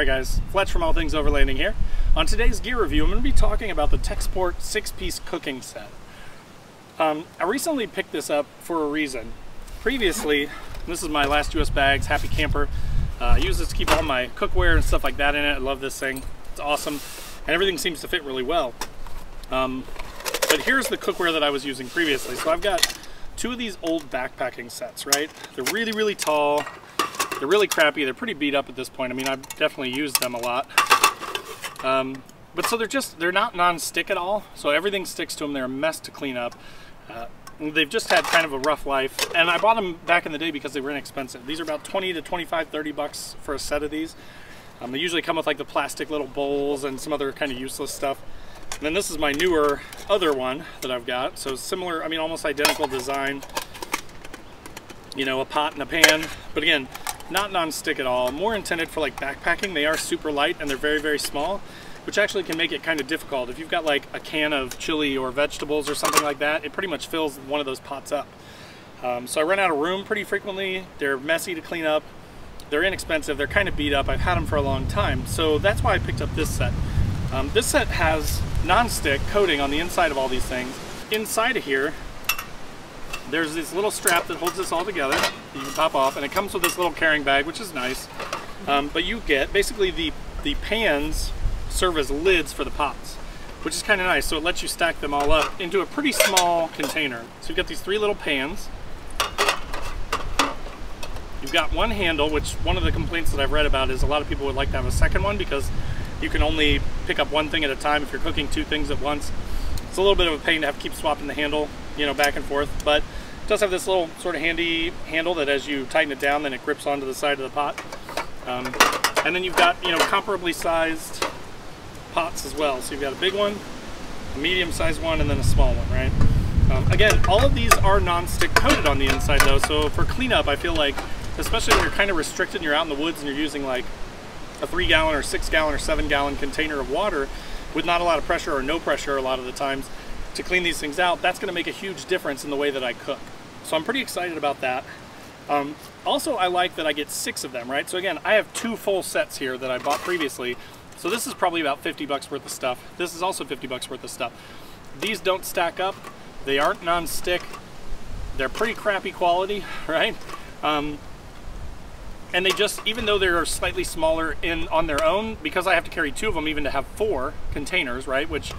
Alright guys, Fletch from All Things Overlanding here. On today's gear review, I'm going to be talking about the Texsport 6-piece cooking set. Um, I recently picked this up for a reason. Previously, this is my last US Bags Happy Camper. Uh, I use this to keep all my cookware and stuff like that in it. I love this thing. It's awesome. And everything seems to fit really well. Um, but here's the cookware that I was using previously. So I've got two of these old backpacking sets, right? They're really, really tall. They're really crappy. They're pretty beat up at this point. I mean, I've definitely used them a lot. Um, but so they're just, they're not non-stick at all. So everything sticks to them. They're a mess to clean up. Uh, they've just had kind of a rough life. And I bought them back in the day because they were inexpensive. These are about 20 to 25, 30 bucks for a set of these. Um, they usually come with like the plastic little bowls and some other kind of useless stuff. And then this is my newer other one that I've got. So similar, I mean, almost identical design. You know, a pot and a pan. But again, not non-stick at all. More intended for like backpacking. They are super light and they're very, very small, which actually can make it kind of difficult. If you've got like a can of chili or vegetables or something like that, it pretty much fills one of those pots up. Um, so I run out of room pretty frequently. They're messy to clean up. They're inexpensive. They're kind of beat up. I've had them for a long time. So that's why I picked up this set. Um, this set has non-stick coating on the inside of all these things. Inside of here, there's this little strap that holds this all together. You can pop off, and it comes with this little carrying bag, which is nice. Um, but you get, basically the, the pans serve as lids for the pots, which is kind of nice. So it lets you stack them all up into a pretty small container. So you've got these three little pans. You've got one handle, which one of the complaints that I've read about is a lot of people would like to have a second one because you can only pick up one thing at a time if you're cooking two things at once. A little bit of a pain to have to keep swapping the handle, you know, back and forth, but it does have this little sort of handy handle that as you tighten it down, then it grips onto the side of the pot. Um, and then you've got, you know, comparably sized pots as well. So you've got a big one, a medium sized one, and then a small one, right? Um, again, all of these are non-stick coated on the inside though, so for cleanup, I feel like, especially when you're kind of restricted and you're out in the woods and you're using like a three gallon or six gallon or seven gallon container of water, with not a lot of pressure or no pressure a lot of the times to clean these things out, that's gonna make a huge difference in the way that I cook. So I'm pretty excited about that. Um, also, I like that I get six of them, right? So again, I have two full sets here that I bought previously. So this is probably about 50 bucks worth of stuff. This is also 50 bucks worth of stuff. These don't stack up. They aren't non-stick. They're pretty crappy quality, right? Um, and they just even though they're slightly smaller in on their own because I have to carry two of them even to have four containers right which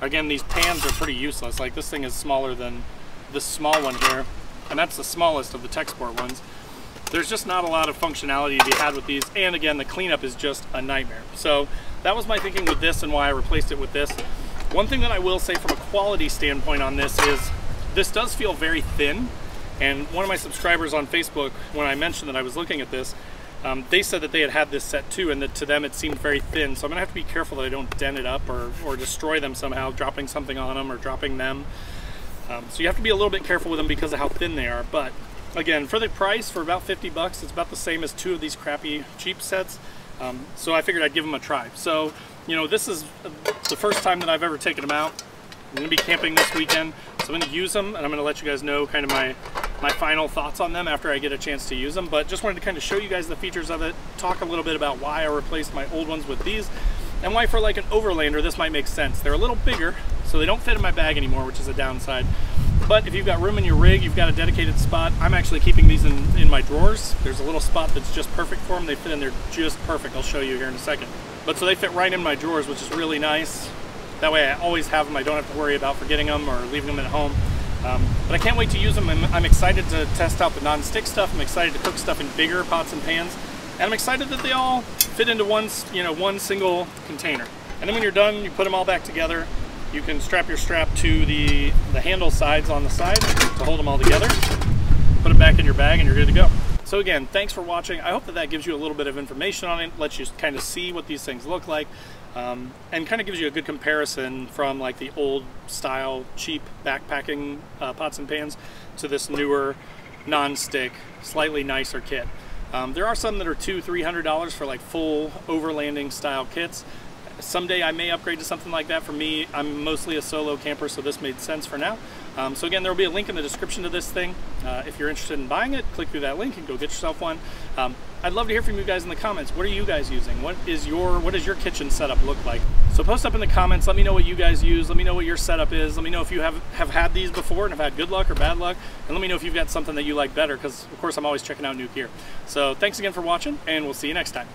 again these pans are pretty useless. Like this thing is smaller than this small one here and that's the smallest of the Texsport ones. There's just not a lot of functionality to be had with these and again the cleanup is just a nightmare. So that was my thinking with this and why I replaced it with this. One thing that I will say from a quality standpoint on this is this does feel very thin and one of my subscribers on Facebook, when I mentioned that I was looking at this, um, they said that they had had this set too and that to them it seemed very thin. So I'm gonna have to be careful that I don't dent it up or, or destroy them somehow, dropping something on them or dropping them. Um, so you have to be a little bit careful with them because of how thin they are. But again, for the price, for about 50 bucks, it's about the same as two of these crappy cheap sets. Um, so I figured I'd give them a try. So, you know, this is the first time that I've ever taken them out. I'm gonna be camping this weekend, so I'm gonna use them and I'm gonna let you guys know kind of my my final thoughts on them after I get a chance to use them, but just wanted to kind of show you guys the features of it, talk a little bit about why I replaced my old ones with these, and why for like an overlander this might make sense. They're a little bigger, so they don't fit in my bag anymore, which is a downside. But if you've got room in your rig, you've got a dedicated spot, I'm actually keeping these in, in my drawers. There's a little spot that's just perfect for them. They fit in there just perfect. I'll show you here in a second. But so they fit right in my drawers, which is really nice. That way I always have them. I don't have to worry about forgetting them or leaving them at home. Um, but I can't wait to use them. I'm, I'm excited to test out the non-stick stuff. I'm excited to cook stuff in bigger pots and pans. And I'm excited that they all fit into one, you know, one single container. And then when you're done, you put them all back together. You can strap your strap to the, the handle sides on the side to hold them all together. Put it back in your bag and you're good to go. So again, thanks for watching. I hope that that gives you a little bit of information on it, lets you kind of see what these things look like, um, and kind of gives you a good comparison from like the old style, cheap backpacking uh, pots and pans to this newer, non-stick, slightly nicer kit. Um, there are some that are two, three hundred dollars for like full overlanding style kits. Someday I may upgrade to something like that. For me, I'm mostly a solo camper, so this made sense for now. Um, so again, there will be a link in the description to this thing. Uh, if you're interested in buying it, click through that link and go get yourself one. Um, I'd love to hear from you guys in the comments. What are you guys using? What is your what does your kitchen setup look like? So post up in the comments. Let me know what you guys use. Let me know what your setup is. Let me know if you have have had these before and have had good luck or bad luck. And let me know if you've got something that you like better because of course I'm always checking out new gear. So thanks again for watching and we'll see you next time.